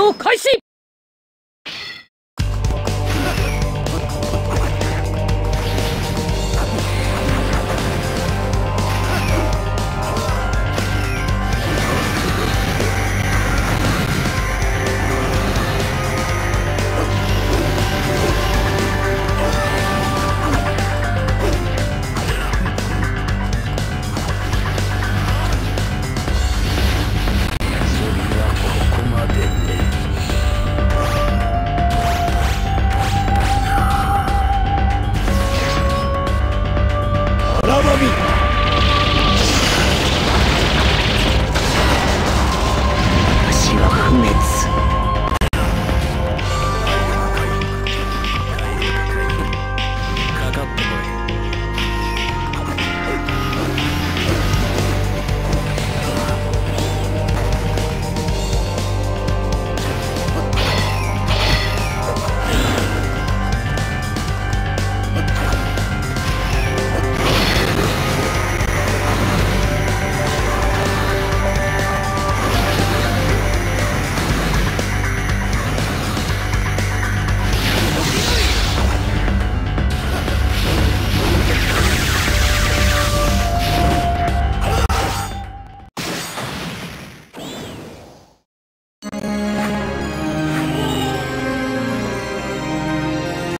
動開始